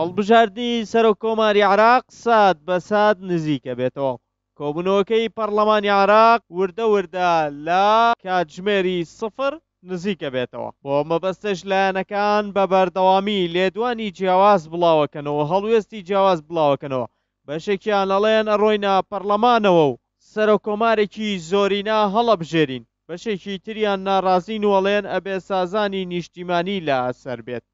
هەڵبژاردنی سەرۆک کۆماری عراق سات بە سات نزیکە بێتەوە کۆبنەوەکەی پەرلەمانی عراق وردە وردە لە کاتژمێری سفر نزیکە بێتەوە بۆ مەبەستش لایەنەکان بە بەردەوامی لێدوانی جیاواز بڵاوەکەنەوە هەڵوێستی جیاواز بڵاوەکەنەوە بەشێکیان ئەڵێن ئەڕۆینە پەرلەمانەوە و سەرۆککۆمارێکی زۆرینا هەڵەبژێرین، بەشێکی تریان ناڕازین و ئەڵێن ئەبێ سازانی نیشتیمانی لە ئەسەر بێت.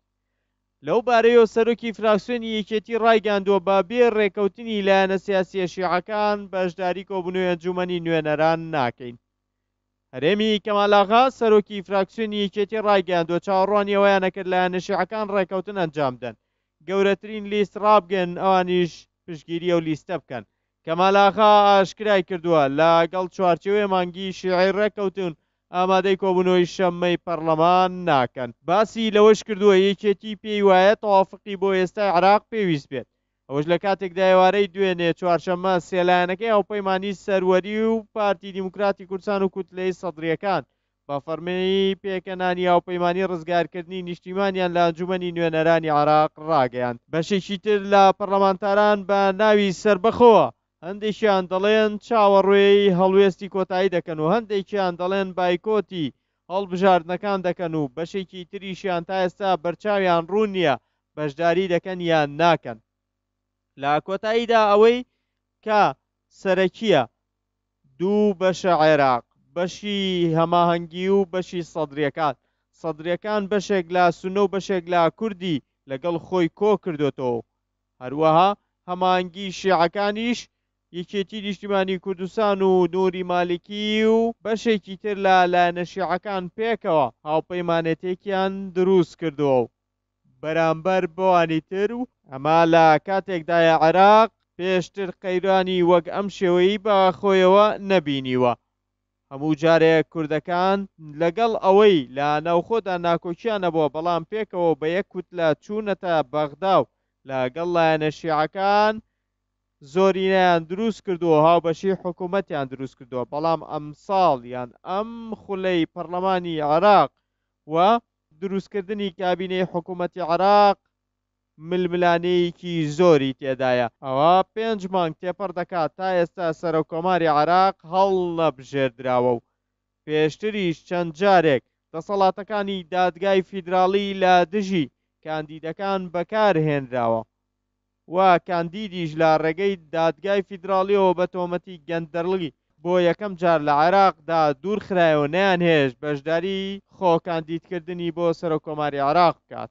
لەو بارەیەوە سەرۆکی فراکسیۆنی یەکێتی ڕایگەیاندووە، بە بێ ڕێککەوتنی لایەنە سیاسییە شیعەکان بەشداری کۆبوونەوەی ئەنجوومەنی نوێنەران ناکەین. هەرێمی کەمال ئاغا، سەرۆکی فراکسیۆنی یەکێتی ڕایگەیاندووە، چاوەڕوانی ئەوەیان ئەکرد لایەنە شیعەکان ڕێککەوتن ئەنجام بدەن گەورەترین لیست ڕابگەیەنن ئەوانیش پشتگیری ئەو لیستە بکەن. کەمال ئاغا ئاشکرای کردووە، لە گەڵ چوارچێوەی مانگی شیعی ڕێککەوتوون ئامادەی کۆبوونەوەی شەممەی پەڕڵەمان ناکەن. باسی لەوەش کردووە، یەکێتی پێی وایە تەوافقی بۆ ئێستای عێراق پێویست بێت، ئەوەش لە کاتێکدا ئێوارەی دوێنێ چوارشەممە سێ لایەنەکەی هاوپەیمانیی سەروەری و پارتی دیموکراتی کوردستان و کوتلەی سەدرییەکان بە فەڕمی پێکەنانی هاوپەیمانیی ڕزگارکردنی نیشتیمانیان لە ئەنجوومەنی نوێنەرانی عێراق ڕاگەیاند. بەشێکی تر لە پەڕڵەمانتاران بە ناوی سەربەخۆوە، هەندێکیان دەڵێن چاوەڕێی هەڵوێستی کۆتایی دەکەن و هەندێکیان دەڵێن بایکۆتی هەڵبژاردنەکان دەکەن و بەشێکی تریشیان تا ئێستا بەرچاویان ڕوون نییە بەشداری دەکەن یان ناکەن. لە کۆتاییدا ئەوەی کە سەرەکییە، دوو بەشە عێراق، بەشی هەماهەنگی و بەشی سەدرییەکان. سەدرییەکان بەشێک لە سوننە و بەشێک لە کوردی لەگەڵ خۆی کۆ کردۆتەوە و هەروەها هەماهەنگی شیعەکانیش یەکێتی نیشتیمانی کوردستان و نوری مالکی و بەشێکی تر لە لایەنە شیعەکان پێکەوە هاوپەیمانێتێکیان دروست کردووە و بەرامبەر بەوانی تر و ئەمە لە کاتێکدایە عێراق پێشتر قەیرانی وەک ئەم شێوەیی بە خۆیەوە نەبینیوە. هەموو جارێک کوردەکان لەگەڵ ئەوەی لە ناوخۆدا ناکۆکیان نەبووە بەڵام پێکەوە بە یەک کوتلە چوونەتە بەغدا و لە گەڵ لایەنە شیعەکان زۆرینەیان دروست کردووە و هاوبەشی حکوومەتیان دروست کردووە بەڵام ئەمساڵ یان ئەم خولەی پەڕلەمانی عێراق و دروستکردنی کابینەی حکوومەتی عێراق ململانێیەکی زۆری تێدایە. ئەوە پێنج مانگ تێپەڕ دەکات تا ئێستا سەرۆککۆماری عێراق هەڵنەبژێردراوە و پێشتریش چەند جارێک دەسەڵاتەکانی دادگای فیدراڵی لە دژی کاندیدەکان بەکارهێنراوە. و کاندیدیش لە ڕێگەی دادگای فیدراڵیەوە بە تۆمەتی گەندەڵی بۆ یەکەم جار لە عێراقدا دوورخرایەوە نەیانهێشت بەشداری خۆ کاندیدکردنی بۆ سەرۆک کۆماری عێراق بکات.